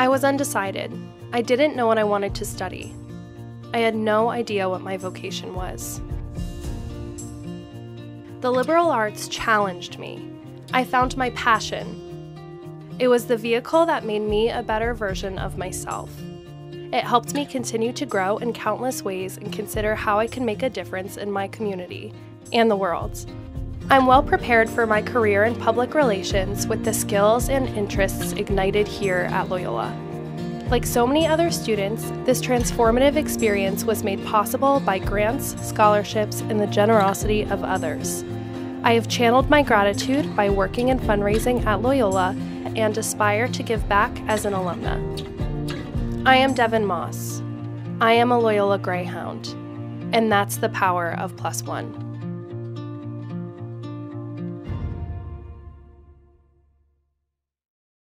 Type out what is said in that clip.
I was undecided. I didn't know what I wanted to study. I had no idea what my vocation was. The liberal arts challenged me. I found my passion. It was the vehicle that made me a better version of myself. It helped me continue to grow in countless ways and consider how I can make a difference in my community and the world. I'm well prepared for my career in public relations with the skills and interests ignited here at Loyola. Like so many other students, this transformative experience was made possible by grants, scholarships, and the generosity of others. I have channeled my gratitude by working in fundraising at Loyola and aspire to give back as an alumna. I am Devin Moss. I am a Loyola Greyhound, and that's the power of Plus One.